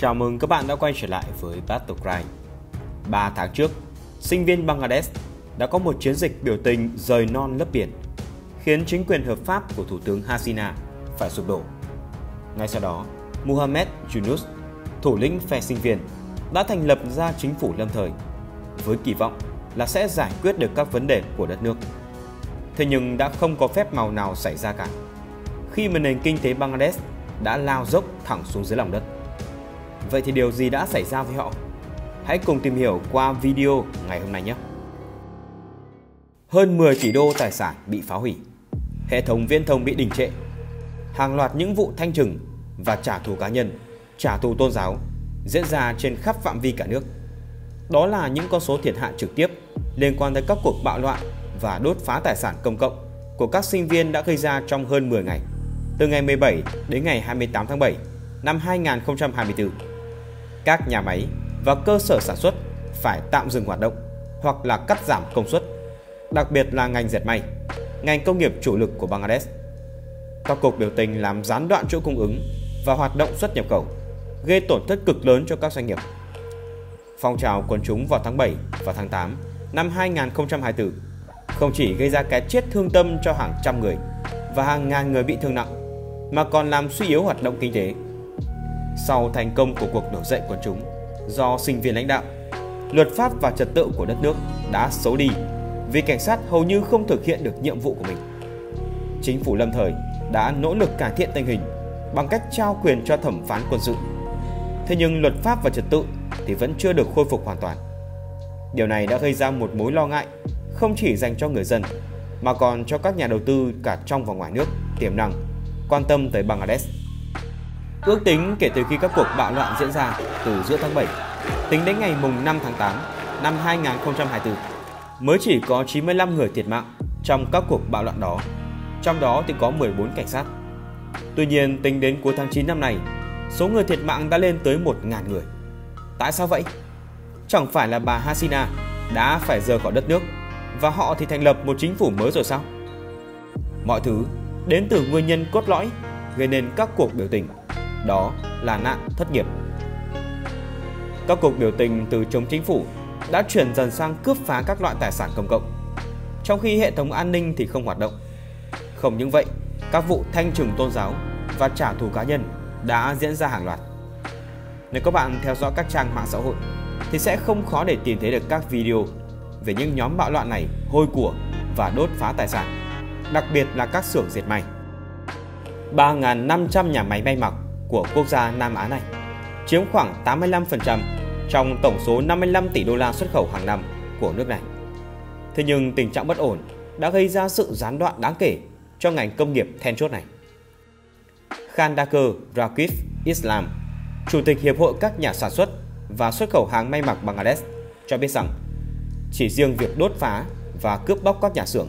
Chào mừng các bạn đã quay trở lại với Battleground. 3 tháng trước, sinh viên Bangladesh đã có một chiến dịch biểu tình rời non lấp biển, khiến chính quyền hợp pháp của Thủ tướng Hasina phải sụp đổ. Ngay sau đó, Muhammad Yunus, thủ lĩnh phe sinh viên, đã thành lập ra chính phủ lâm thời, với kỳ vọng là sẽ giải quyết được các vấn đề của đất nước. Thế nhưng đã không có phép màu nào xảy ra cả, khi mà nền kinh tế Bangladesh đã lao dốc thẳng xuống dưới lòng đất. Vậy thì điều gì đã xảy ra với họ? Hãy cùng tìm hiểu qua video ngày hôm nay nhé. Hơn 10 tỷ đô tài sản bị phá hủy, hệ thống viễn thông bị đình trệ, hàng loạt những vụ thanh trừng và trả thù cá nhân, trả thù tôn giáo diễn ra trên khắp phạm vi cả nước. Đó là những con số thiệt hại trực tiếp liên quan tới các cuộc bạo loạn và đốt phá tài sản công cộng của các sinh viên đã gây ra trong hơn 10 ngày, từ ngày 17 đến ngày 28 tháng 7 năm 2024. Các nhà máy và cơ sở sản xuất phải tạm dừng hoạt động hoặc là cắt giảm công suất, đặc biệt là ngành dệt may, ngành công nghiệp chủ lực của Bangladesh. Các cuộc biểu tình làm gián đoạn chuỗi cung ứng và hoạt động xuất nhập khẩu, gây tổn thất cực lớn cho các doanh nghiệp. Phong trào quần chúng vào tháng 7 và tháng 8 năm 2024 không chỉ gây ra cái chết thương tâm cho hàng trăm người và hàng ngàn người bị thương nặng, mà còn làm suy yếu hoạt động kinh tế. Sau thành công của cuộc nổi dậy quần chúng do sinh viên lãnh đạo, luật pháp và trật tự của đất nước đã xấu đi vì cảnh sát hầu như không thực hiện được nhiệm vụ của mình. Chính phủ lâm thời đã nỗ lực cải thiện tình hình bằng cách trao quyền cho thẩm phán quân sự. Thế nhưng luật pháp và trật tự thì vẫn chưa được khôi phục hoàn toàn. Điều này đã gây ra một mối lo ngại không chỉ dành cho người dân mà còn cho các nhà đầu tư cả trong và ngoài nước tiềm năng quan tâm tới Bangladesh. Ước tính kể từ khi các cuộc bạo loạn diễn ra từ giữa tháng 7, tính đến ngày mùng 5 tháng 8 năm 2024, mới chỉ có 95 người thiệt mạng trong các cuộc bạo loạn đó, trong đó thì có 14 cảnh sát. Tuy nhiên, tính đến cuối tháng 9 năm nay, số người thiệt mạng đã lên tới 1.000 người. Tại sao vậy? Chẳng phải là bà Hasina đã phải rời khỏi đất nước và họ thì thành lập một chính phủ mới rồi sao? Mọi thứ đến từ nguyên nhân cốt lõi gây nên các cuộc biểu tình, đó là nạn thất nghiệp. Các cuộc biểu tình từ chống chính phủ đã chuyển dần sang cướp phá các loại tài sản công cộng, trong khi hệ thống an ninh thì không hoạt động. Không những vậy, các vụ thanh trừng tôn giáo và trả thù cá nhân đã diễn ra hàng loạt. Nếu các bạn theo dõi các trang mạng xã hội thì sẽ không khó để tìm thấy được các video về những nhóm bạo loạn này hôi của và đốt phá tài sản, đặc biệt là các xưởng dệt may. 3.500 nhà máy may mặc của quốc gia Nam Á này chiếm khoảng 85% trong tổng số 55 tỷ đô la xuất khẩu hàng năm của nước này. Thế nhưng tình trạng bất ổn đã gây ra sự gián đoạn đáng kể cho ngành công nghiệp then chốt này. Khandaker Rakif Islam, Chủ tịch Hiệp hội các nhà sản xuất và xuất khẩu hàng may mặc Bangladesh cho biết rằng chỉ riêng việc đốt phá và cướp bóc các nhà xưởng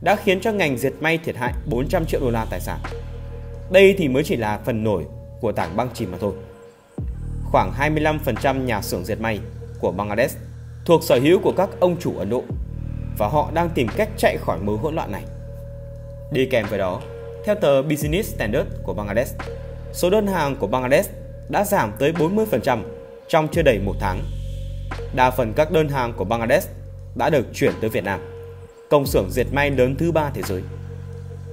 đã khiến cho ngành dệt may thiệt hại 400 triệu đô la tài sản. Đây thì mới chỉ là phần nổi của tảng băng chìm mà thôi. Khoảng 25% nhà xưởng dệt may của Bangladesh thuộc sở hữu của các ông chủ Ấn Độ và họ đang tìm cách chạy khỏi mớ hỗn loạn này. Đi kèm với đó, theo tờ Business Standard của Bangladesh, số đơn hàng của Bangladesh đã giảm tới 40% trong chưa đầy một tháng. Đa phần các đơn hàng của Bangladesh đã được chuyển tới Việt Nam, công xưởng dệt may lớn thứ ba thế giới.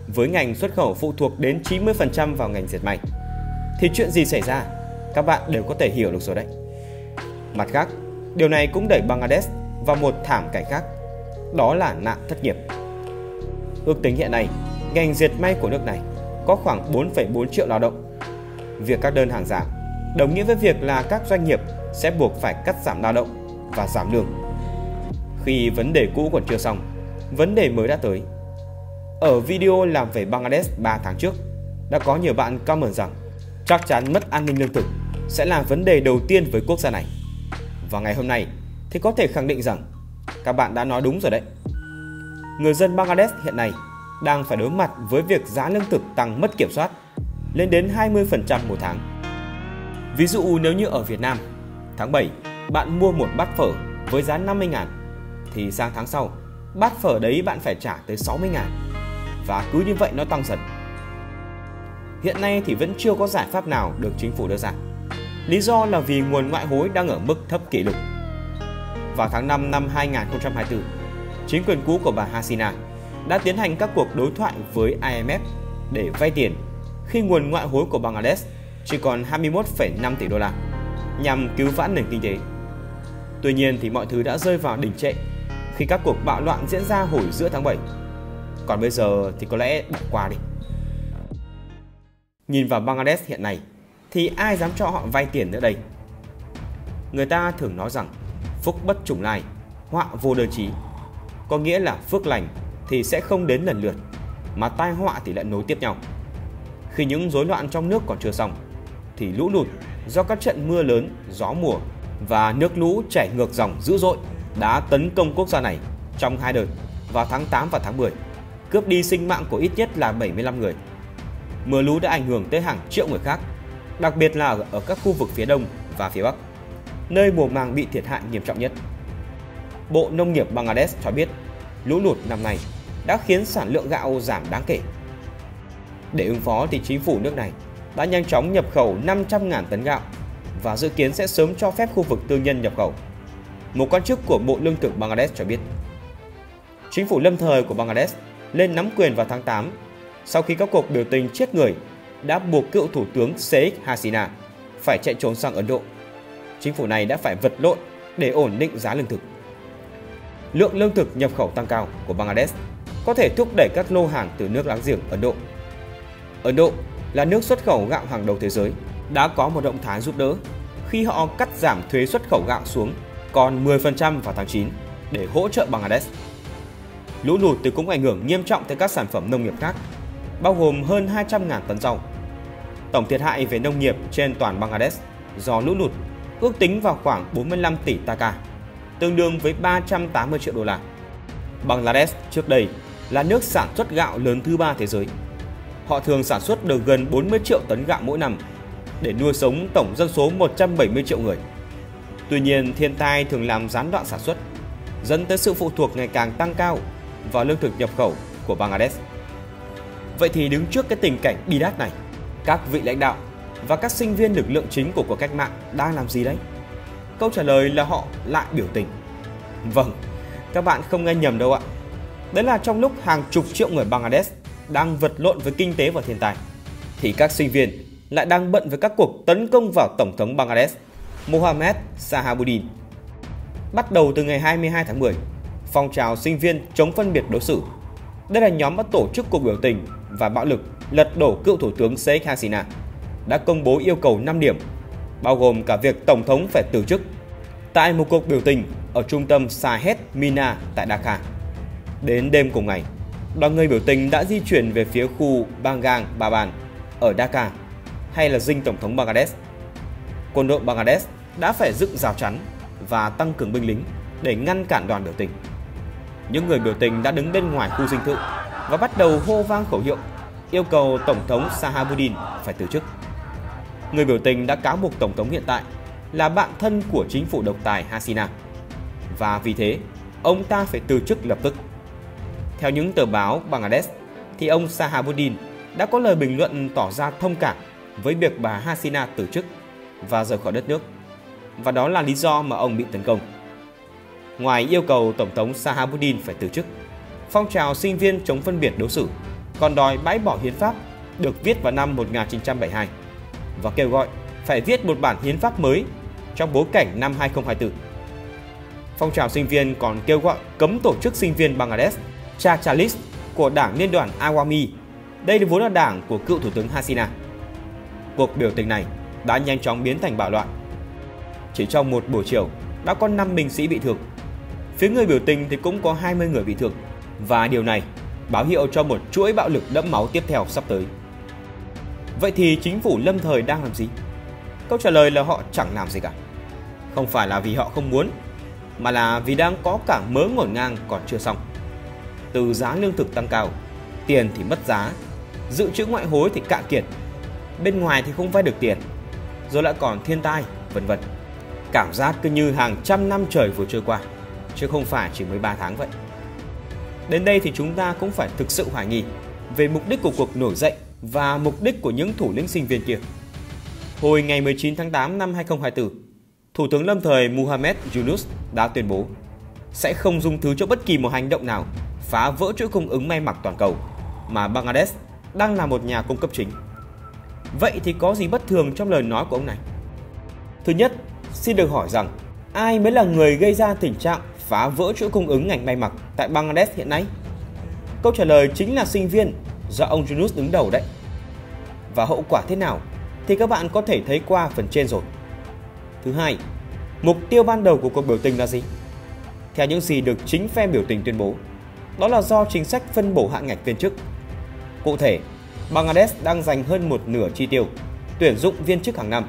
Với ngành xuất khẩu phụ thuộc đến 90% vào ngành dệt may, thì chuyện gì xảy ra, các bạn đều có thể hiểu được rồi đấy. Mặt khác, điều này cũng đẩy Bangladesh vào một thảm cảnh khác, đó là nạn thất nghiệp. Ước tính hiện nay, ngành dệt may của nước này có khoảng 4,4 triệu lao động. Việc các đơn hàng giảm đồng nghĩa với việc là các doanh nghiệp sẽ buộc phải cắt giảm lao động và giảm lương. Khi vấn đề cũ còn chưa xong, vấn đề mới đã tới. Ở video làm về Bangladesh 3 tháng trước, đã có nhiều bạn comment rằng chắc chắn mất an ninh lương thực sẽ là vấn đề đầu tiên với quốc gia này. Và ngày hôm nay thì có thể khẳng định rằng các bạn đã nói đúng rồi đấy. Người dân Bangladesh hiện nay đang phải đối mặt với việc giá lương thực tăng mất kiểm soát lên đến 20% một tháng. Ví dụ nếu như ở Việt Nam, tháng 7 bạn mua một bát phở với giá 50 ngàn thì sang tháng sau bát phở đấy bạn phải trả tới 60 ngàn và cứ như vậy nó tăng dần. Hiện nay thì vẫn chưa có giải pháp nào được chính phủ đưa ra. Lý do là vì nguồn ngoại hối đang ở mức thấp kỷ lục. Vào tháng 5 năm 2024, chính quyền cũ của bà Hasina đã tiến hành các cuộc đối thoại với IMF để vay tiền khi nguồn ngoại hối của Bangladesh chỉ còn 21,5 tỷ đô la nhằm cứu vãn nền kinh tế. Tuy nhiên thì mọi thứ đã rơi vào đỉnh trệ khi các cuộc bạo loạn diễn ra hồi giữa tháng 7. Còn bây giờ thì có lẽ bỏ qua đi. Nhìn vào Bangladesh hiện nay thì ai dám cho họ vay tiền nữa đây? Người ta thường nói rằng phúc bất trùng lai, họa vô đơn chí. Có nghĩa là phước lành thì sẽ không đến lần lượt, mà tai họa thì lại nối tiếp nhau. Khi những rối loạn trong nước còn chưa xong, thì lũ lụt do các trận mưa lớn, gió mùa và nước lũ chảy ngược dòng dữ dội đã tấn công quốc gia này trong hai đợt vào tháng 8 và tháng 10, cướp đi sinh mạng của ít nhất là 75 người. Mưa lũ đã ảnh hưởng tới hàng triệu người khác, đặc biệt là ở các khu vực phía đông và phía bắc, nơi mùa màng bị thiệt hại nghiêm trọng nhất. Bộ Nông nghiệp Bangladesh cho biết lũ lụt năm nay đã khiến sản lượng gạo giảm đáng kể. Để ứng phó thì chính phủ nước này đã nhanh chóng nhập khẩu 500.000 tấn gạo và dự kiến sẽ sớm cho phép khu vực tư nhân nhập khẩu. Một quan chức của Bộ Lương thực Bangladesh cho biết, chính phủ lâm thời của Bangladesh lên nắm quyền vào tháng 8 sau khi các cuộc biểu tình chết người đã buộc cựu thủ tướng Sheikh Hasina phải chạy trốn sang Ấn Độ. Chính phủ này đã phải vật lộn để ổn định giá lương thực. Lượng lương thực nhập khẩu tăng cao của Bangladesh có thể thúc đẩy các lô hàng từ nước láng giềng Ấn Độ. Ấn Độ là nước xuất khẩu gạo hàng đầu thế giới đã có một động thái giúp đỡ khi họ cắt giảm thuế xuất khẩu gạo xuống còn 10% vào tháng 9 để hỗ trợ Bangladesh. Lũ lụt từ cũng ảnh hưởng nghiêm trọng tới các sản phẩm nông nghiệp khác, bao gồm hơn 200.000 tấn rau. Tổng thiệt hại về nông nghiệp trên toàn Bangladesh do lũ lụt ước tính vào khoảng 45 tỷ taka, tương đương với 380 triệu đô la. Bangladesh trước đây là nước sản xuất gạo lớn thứ ba thế giới. Họ thường sản xuất được gần 40 triệu tấn gạo mỗi năm để nuôi sống tổng dân số 170 triệu người. Tuy nhiên, thiên tai thường làm gián đoạn sản xuất, dẫn tới sự phụ thuộc ngày càng tăng cao vào lương thực nhập khẩu của Bangladesh. Vậy thì đứng trước cái tình cảnh bi đát này, các vị lãnh đạo và các sinh viên lực lượng chính của cuộc cách mạng đang làm gì đấy? Câu trả lời là họ lại biểu tình. Vâng, các bạn không nghe nhầm đâu ạ. Đấy là trong lúc hàng chục triệu người Bangladesh đang vật lộn với kinh tế và thiên tai, thì các sinh viên lại đang bận với các cuộc tấn công vào Tổng thống Bangladesh Mohamed Sahabuddin. Bắt đầu từ ngày 22 tháng 10, phong trào sinh viên chống phân biệt đối xử. Đây là nhóm đã tổ chức cuộc biểu tình và bạo lực lật đổ cựu thủ tướng Sheikh Hasina đã công bố yêu cầu 5 điểm, bao gồm cả việc Tổng thống phải từ chức. Tại một cuộc biểu tình ở trung tâm Sahed Mina tại Dhaka. Đến đêm cùng ngày, đoàn người biểu tình đã di chuyển về phía khu Bangang Baban ở Dhaka hay là dinh Tổng thống Bangladesh. Quân đội Bangladesh đã phải dựng rào chắn và tăng cường binh lính để ngăn cản đoàn biểu tình. Những người biểu tình đã đứng bên ngoài khu dinh thự và bắt đầu hô vang khẩu hiệu yêu cầu Tổng thống Sahabuddin phải từ chức. Người biểu tình đã cáo buộc Tổng thống hiện tại là bạn thân của chính phủ độc tài Hasina và vì thế ông ta phải từ chức lập tức. Theo những tờ báo Bangladesh thì ông Sahabuddin đã có lời bình luận tỏ ra thông cảm với việc bà Hasina từ chức và rời khỏi đất nước. Và đó là lý do mà ông bị tấn công. Ngoài yêu cầu Tổng thống Sahabuddin phải từ chức, phong trào sinh viên chống phân biệt đối xử còn đòi bãi bỏ hiến pháp được viết vào năm 1972 và kêu gọi phải viết một bản hiến pháp mới trong bối cảnh năm 2024. Phong trào sinh viên còn kêu gọi cấm tổ chức sinh viên Bangladesh Chachalis của đảng Liên đoàn Awami. Đây vốn là đảng của cựu Thủ tướng Hasina. Cuộc biểu tình này đã nhanh chóng biến thành bạo loạn. Chỉ trong một buổi chiều, đã có 5 binh sĩ bị thương. Phía người biểu tình thì cũng có 20 người bị thương. Và điều này báo hiệu cho một chuỗi bạo lực đẫm máu tiếp theo sắp tới. Vậy thì chính phủ lâm thời đang làm gì? Câu trả lời là họ chẳng làm gì cả. Không phải là vì họ không muốn, mà là vì đang có cả mớ ngổn ngang còn chưa xong. Từ giá lương thực tăng cao, tiền thì mất giá, dự trữ ngoại hối thì cạn kiệt, bên ngoài thì không vay được tiền, rồi lại còn thiên tai, vân vân. Cảm giác cứ như hàng trăm năm trời vừa trôi qua, chứ không phải chỉ 13 tháng vậy. Đến đây thì chúng ta cũng phải thực sự hoài nghi về mục đích của cuộc nổi dậy và mục đích của những thủ lĩnh sinh viên kia. Hồi ngày 19 tháng 8 năm 2024, Thủ tướng lâm thời Mohamed Yunus đã tuyên bố sẽ không dung thứ cho bất kỳ một hành động nào phá vỡ chuỗi cung ứng may mặc toàn cầu mà Bangladesh đang là một nhà cung cấp chính. Vậy thì có gì bất thường trong lời nói của ông này? Thứ nhất, xin được hỏi rằng ai mới là người gây ra tình trạng phá vỡ chuỗi cung ứng ngành may mặc tại Bangladesh hiện nay? Câu trả lời chính là sinh viên do ông Yunus đứng đầu đấy. Và hậu quả thế nào thì các bạn có thể thấy qua phần trên rồi. Thứ hai, mục tiêu ban đầu của cuộc biểu tình là gì? Theo những gì được chính phe biểu tình tuyên bố, đó là do chính sách phân bổ hạn ngạch viên chức. Cụ thể, Bangladesh đang dành hơn một nửa chi tiêu tuyển dụng viên chức hàng năm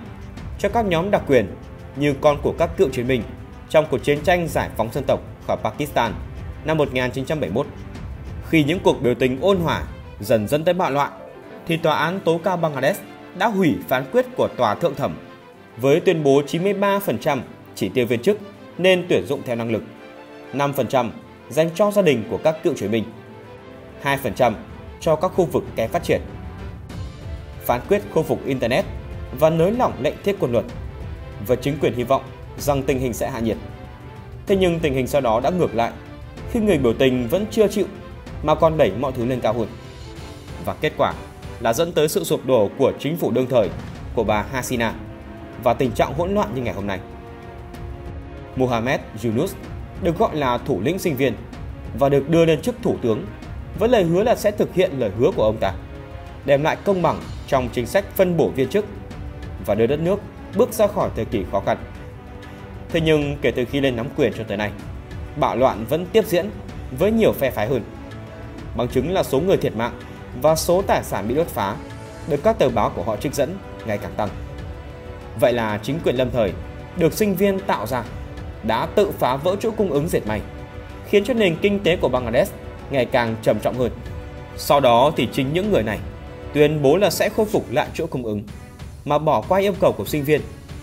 cho các nhóm đặc quyền như con của các cựu chiến binh trong cuộc chiến tranh giải phóng dân tộc khỏi Pakistan năm 1971. Khi những cuộc biểu tình ôn hòa dần dẫn tới bạo loạn, thì tòa án tố cao Bangladesh đã hủy phán quyết của tòa thượng thẩm với tuyên bố 93% chỉ tiêu viên chức nên tuyển dụng theo năng lực, 5% dành cho gia đình của các cựu chiến binh, 2% cho các khu vực kém phát triển. Phán quyết khôi phục Internet và nới lỏng lệnh thiết quân luật và chính quyền hy vọng rằng tình hình sẽ hạ nhiệt. Thế nhưng tình hình sau đó đã ngược lại khi người biểu tình vẫn chưa chịu mà còn đẩy mọi thứ lên cao hơn. Và kết quả là dẫn tới sự sụp đổ của chính phủ đương thời của bà Hasina và tình trạng hỗn loạn như ngày hôm nay. Mohamed Yunus được gọi là thủ lĩnh sinh viên và được đưa lên chức thủ tướng với lời hứa là sẽ thực hiện lời hứa của ông ta, đem lại công bằng trong chính sách phân bổ viên chức và đưa đất nước bước ra khỏi thời kỳ khó khăn. Thế nhưng kể từ khi lên nắm quyền cho tới nay, bạo loạn vẫn tiếp diễn với nhiều phe phái hơn. Bằng chứng là số người thiệt mạng và số tài sản bị đốt phá được các tờ báo của họ trích dẫn ngày càng tăng. Vậy là chính quyền lâm thời được sinh viên tạo ra đã tự phá vỡ chuỗi cung ứng dệt may, khiến cho nền kinh tế của Bangladesh ngày càng trầm trọng hơn. Sau đó thì chính những người này tuyên bố là sẽ khôi phục lại chuỗi cung ứng, mà bỏ qua yêu cầu của sinh viên,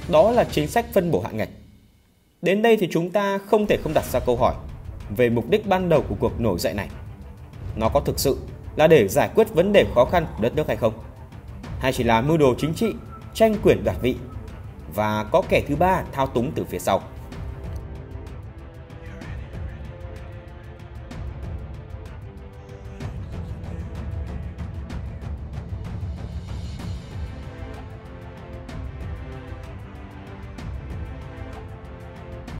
đó là chính sách phân bổ hạn ngạch. Đến đây thì chúng ta không thể không đặt ra câu hỏi về mục đích ban đầu của cuộc nổi dậy này. Nó có thực sự là để giải quyết vấn đề khó khăn của đất nước hay không? Hay chỉ là mưu đồ chính trị, tranh quyền đoạt vị và có kẻ thứ ba thao túng từ phía sau?